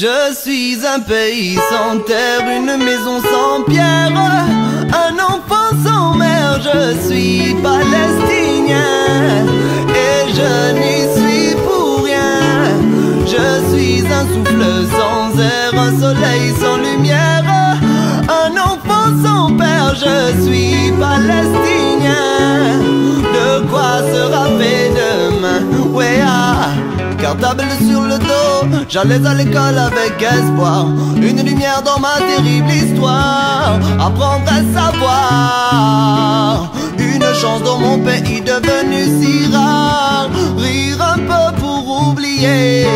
Je suis un pays sans terre, une maison sans pierre, un enfant sans mère, je suis palestinien et je n'y suis pour rien. Je suis un souffle sans air, un soleil sans lumière, un enfant sans père, je suis palestinien. De quoi sera fait demain? Ouais, ah. Cartable sur le dos, j'allais à l'école avec espoir. Une lumière dans ma terrible histoire, apprendre à savoir. Une chance dans mon pays devenu si rare. Rire un peu pour oublier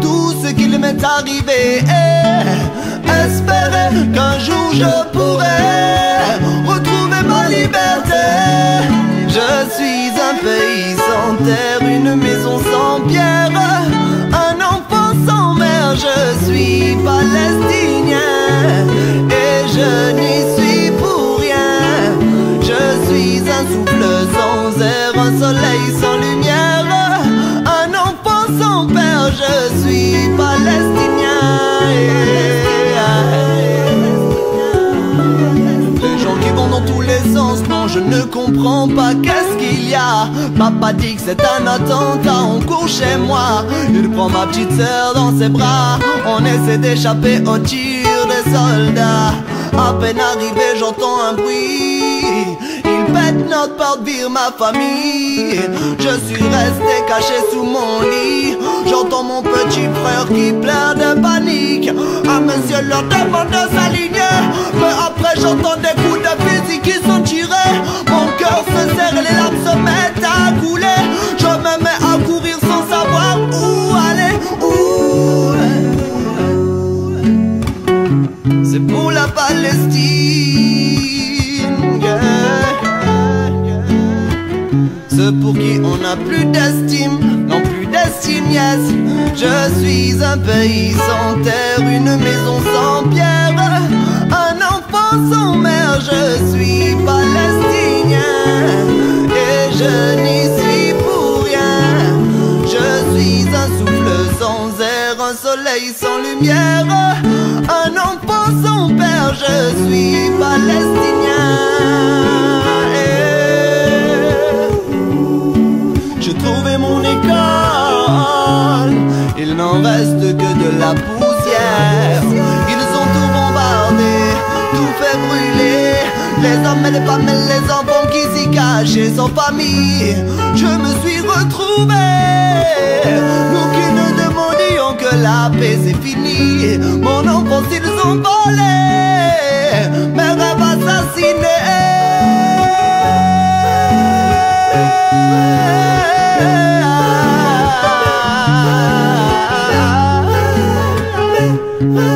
tout ce qu'il m'est arrivé. Et espérer qu'un jour je pourrai retrouver ma liberté. Je suis un pays sans terre, une un enfant sans père, je suis palestinien. Les gens qui vont dans tous les sens, non, je ne comprends pas qu'est-ce qu'il y a. Papa dit que c'est un attentat, on court chez moi. Il prend ma petite sœur dans ses bras, on essaie d'échapper au tir des soldats. À peine arrivé, j'entends un bruit. Ma famille. Je suis resté caché sous mon lit. J'entends mon petit frère qui pleure de panique. Un monsieur leur demande de s'aligner. Mais après, j'entends des coups de fusil qui sont tirés. Mon cœur se serre et les larmes se mettent à couler. Je me mets à courir sans savoir où aller. Où c'est pour la Palestine. Pour qui on n'a plus d'estime, non plus d'estime, yes. Je suis un pays sans terre, une maison sans pierre, un enfant sans mère. Je suis palestinien et je n'y suis pour rien. Je suis un souffle sans air, un soleil sans lumière, un enfant sans père, je suis palestinien. Reste que de la poussière. Ils ont tout bombardé, tout fait brûler. Les hommes et les femmes et les enfants qui s'y cachaient sans famille. Je me suis retrouvé, nous qui ne demandions que la paix, c'est fini. Mon enfance, ils ont volé, mes rêves assassinés. Oh.